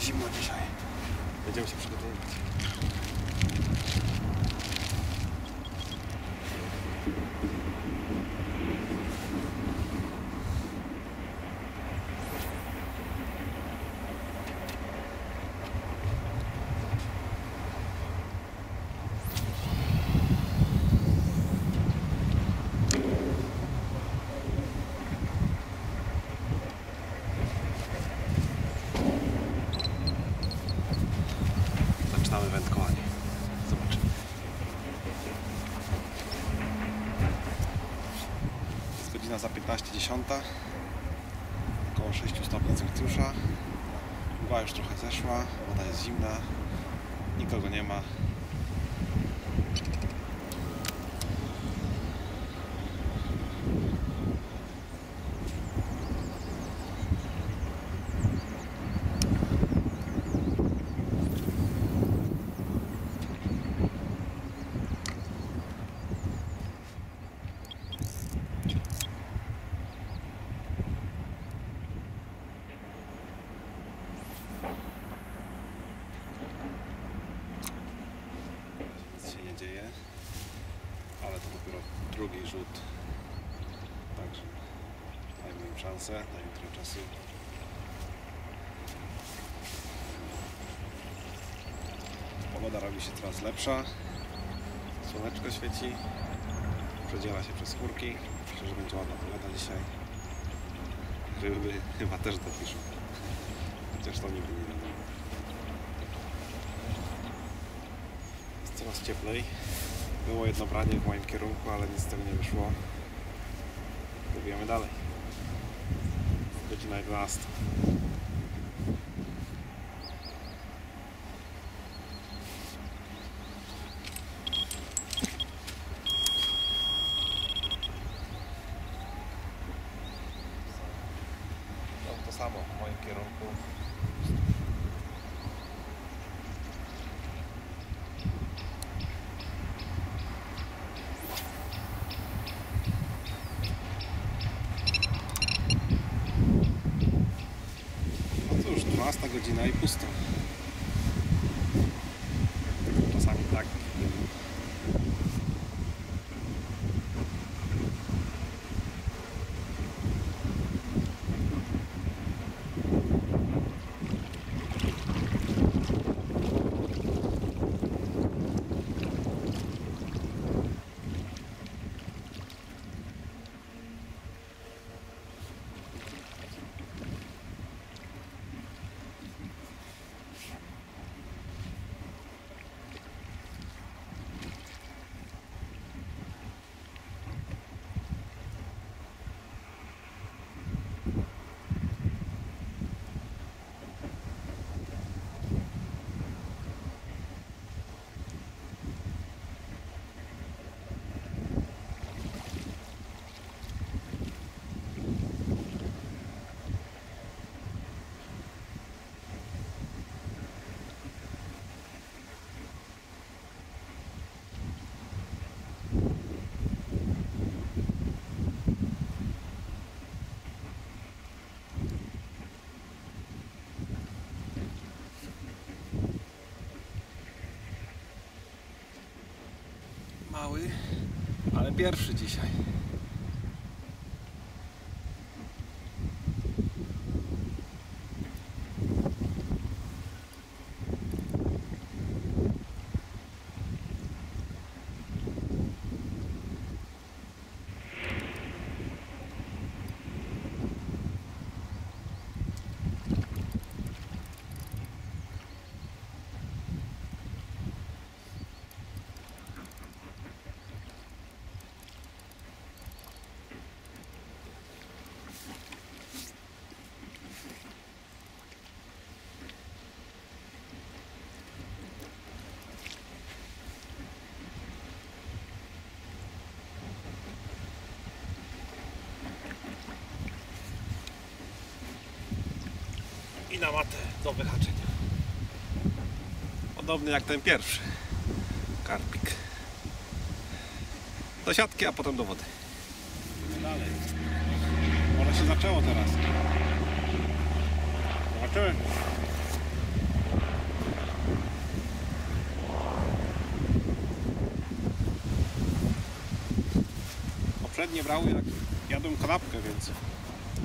zimno dzisiaj. Będziemy się przygotowywać. Zaczynamy wędkowanie. Zobaczymy. Jest godzina za 15.10. Około 6 stopni Celsjusza. Mgła już trochę zeszła, woda jest zimna. Nikogo nie ma. Nic się nie dzieje. Ale to dopiero drugi rzut. Także im szansę, dajmy trochę czasu. Pogoda robi się coraz lepsza. Słoneczko świeci. Przedziela się przez chmurki. Myślę, że będzie ładna pogoda dzisiaj. Ryby chyba też dopiszą. Chociaż to nigdy nie wiadomo. Jest coraz cieplej. Było jedno branie w moim kierunku, ale nic z tego nie wyszło. Próbujemy dalej. Godzina 11. Godzina i pusto. Mały, ale pierwszy dzisiaj. i na matę do wyhaczenia. Podobny jak ten pierwszy karpik. Do siatki, a potem do wody. Dalej. Może się zaczęło teraz. Zobaczymy. Poprzednie brały jak jadłem kanapkę, więc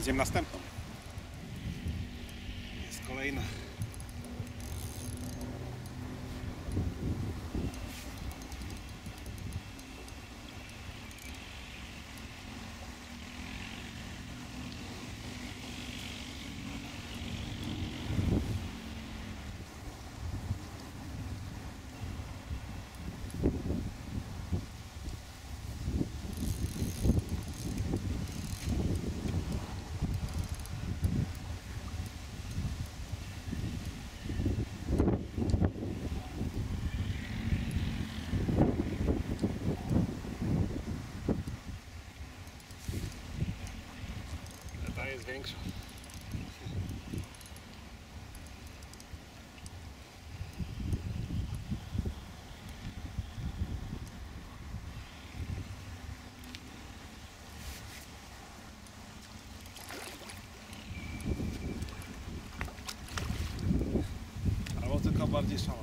zjem następną. Jest kolejna. Ta jest większa. Albo tylko bardziej szalona.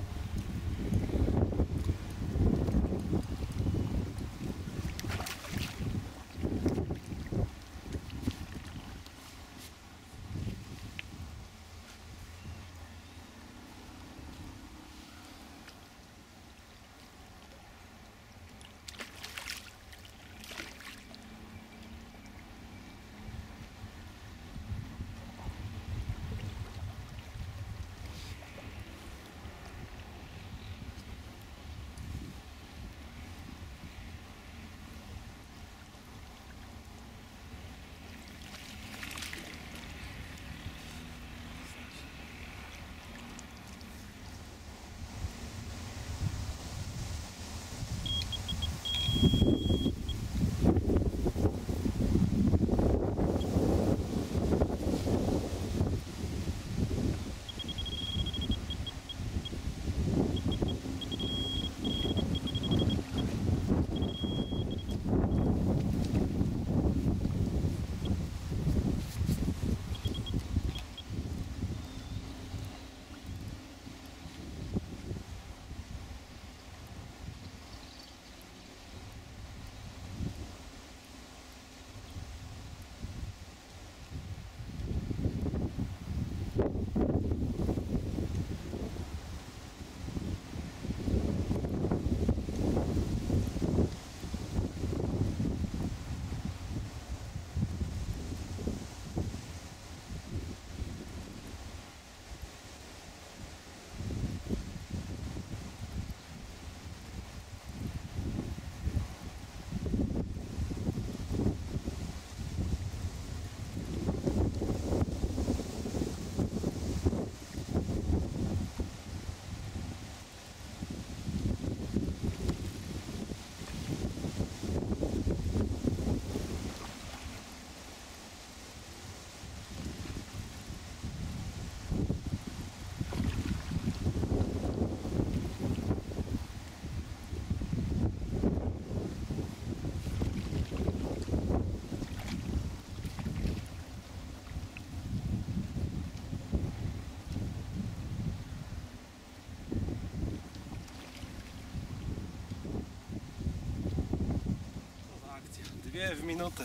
Dwie w minutę.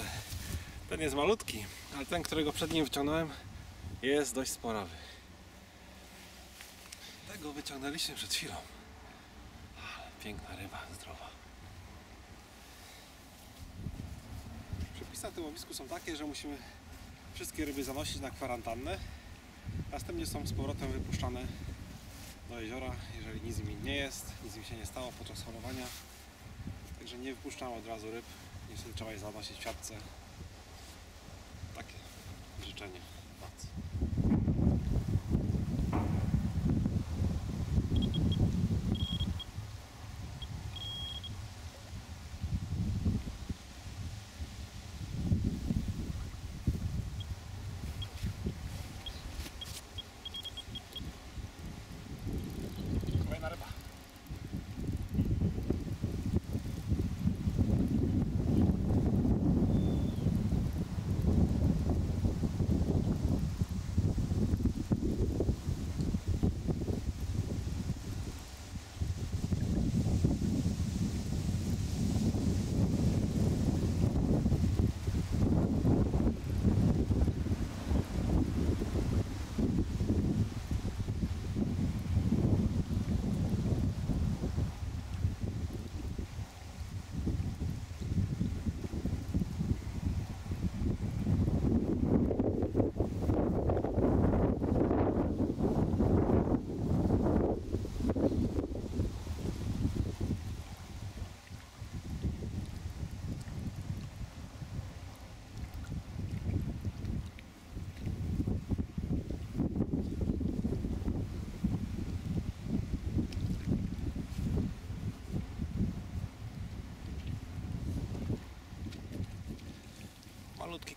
Ten jest malutki, ale ten, którego przed nim wyciągnąłem, jest dość sporawy. Tego wyciągnęliśmy przed chwilą. Ale piękna ryba, zdrowa. Przepisy na tym łowisku są takie, że musimy wszystkie ryby zanosić na kwarantannę. Następnie są z powrotem wypuszczane do jeziora, jeżeli nic nimi nie jest, nic im się nie stało podczas holowania. Także nie wypuszczamy od razu ryb. Trzeba je zanosić w siatce. Takie życzenie. Bardzo. Kolejna ryba.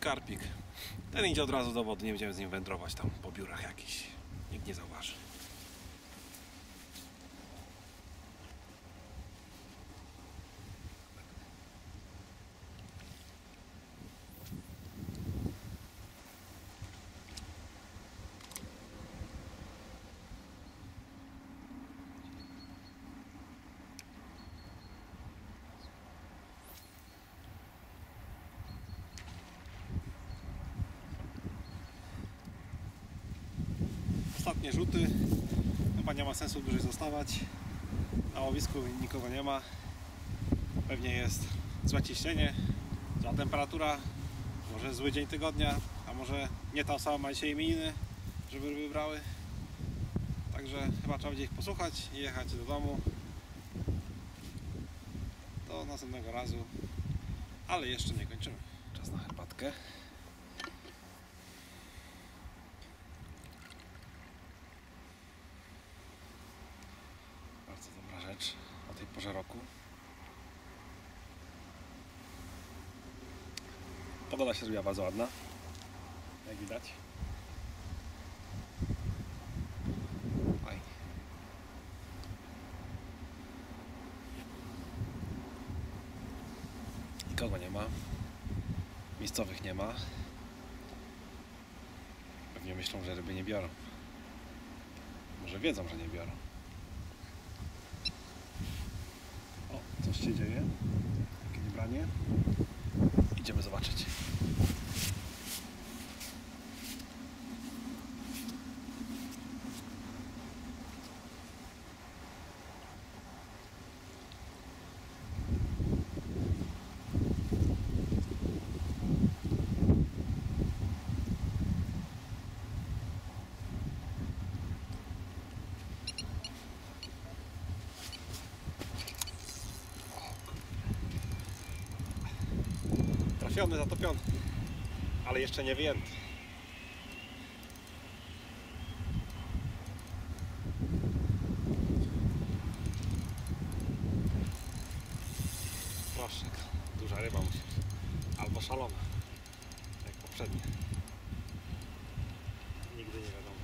Karpik. Ten idzie od razu do wody, nie będziemy z nim wędrować tam po biurach jakiś. Nikt nie zauważy. Ostatnie rzuty. Chyba nie ma sensu dłużej zostawać. Na łowisku nikogo nie ma. Pewnie jest złe ciśnienie, zła temperatura, może zły dzień tygodnia, a może nie ta osoba ma dzisiaj imieniny, żeby wybrały. Także chyba trzeba będzie ich posłuchać i jechać do domu. Do następnego razu. Ale jeszcze nie kończymy. Czas na herbatkę. Porze roku. Pogoda się zrobiła bardzo ładna. Jak widać. Nikogo nie ma. Miejscowych nie ma. Pewnie myślą, że ryby nie biorą. Może wiedzą, że nie biorą. Coś się dzieje. Jakieś branie. Idziemy zobaczyć. Trafiony, zatopiony. Ale jeszcze nie wyjęty. Proszę, duża ryba musi być. Albo szalona. Jak poprzednie. Nigdy nie wiadomo.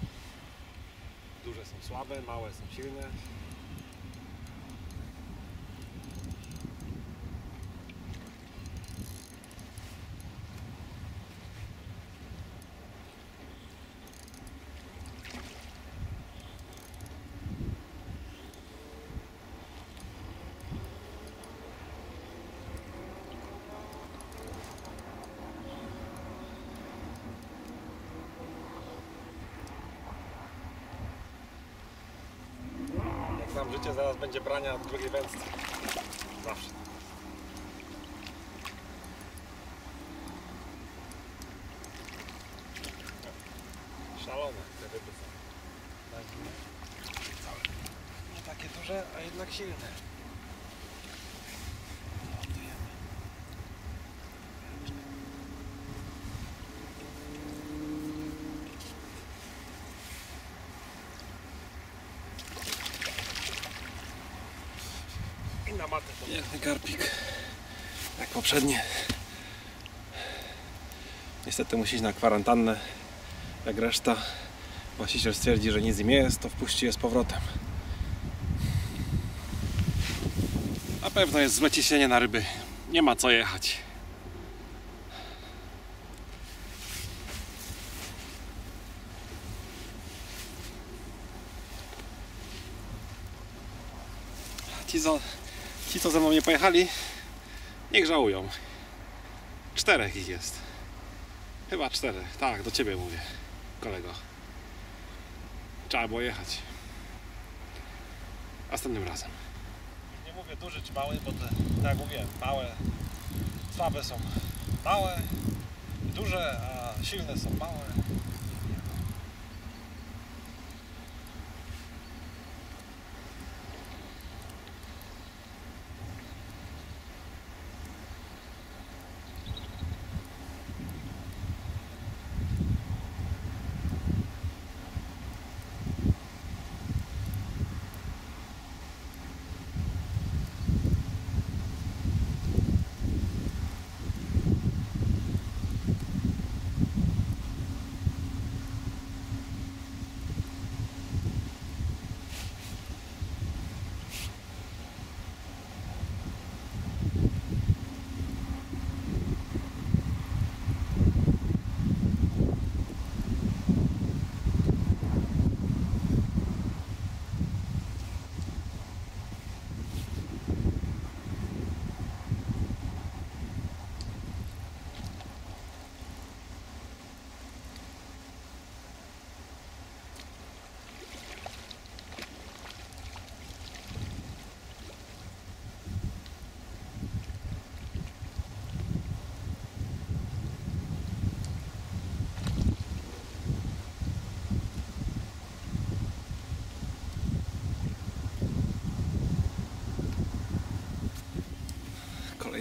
Duże są słabe, małe są silne. Jak nam życie zaraz będzie brania drugiej wędce. Zawsze. Szalone te ryby są. Wcale Nie takie duże, a jednak silne. Ładujemy. I na matę to Piękny karpik. Jak poprzednie. Niestety musi iść na kwarantannę. Jak reszta. Właściciel stwierdzi, że nic im nie jest, to wpuści je z powrotem. Na pewno jest złe ciśnienie na ryby. Nie ma co jechać. Ci co, ci, co ze mną nie pojechali, niech żałują. Czterech ich jest. Chyba czterech. Tak, do ciebie mówię, kolego. Trzeba było jechać. Następnym razem. Nie mówię duży czy mały, bo te, tak jak mówiłem, małe, słabe są małe, duże, a silne są małe.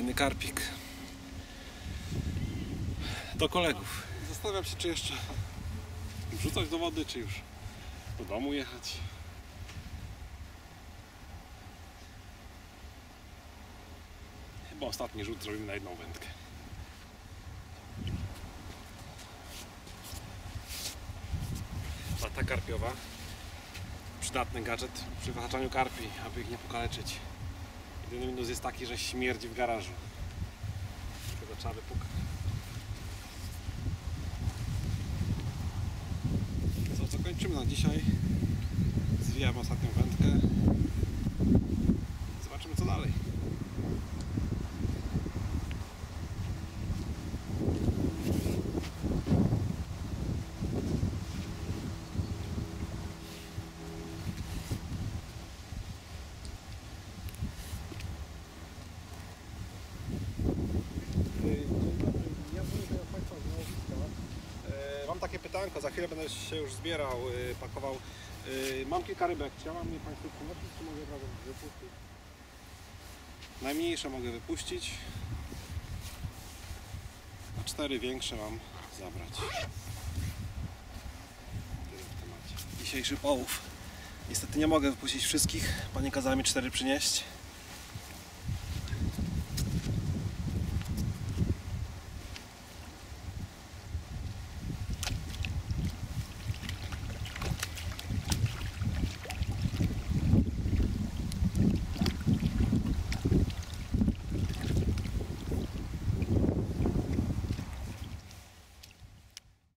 Fajny karpik. Do kolegów. Zastanawiam się, czy jeszcze wrzucać do wody, czy już do domu jechać. Chyba ostatni rzut zrobimy na jedną wędkę. Lata karpiowa. Przydatny gadżet przy wyhaczaniu karpi, aby ich nie pokaleczyć. Jedyny minus jest taki, że śmierdzi w garażu. Tylko trzeba wypukać. Co, co kończymy na dzisiaj? Zwijam ostatnią wędkę. Zobaczymy co dalej. Za chwilę będę się już zbierał, y, pakował. Y, Mam kilka rybek, mam je Państwu tłumaczyć, czy mogę wypuścić? Najmniejsze mogę wypuścić, a cztery większe mam zabrać. Tyle w temacie. Dzisiejszy połów. Niestety nie mogę wypuścić wszystkich, Pani kazała mi cztery przynieść.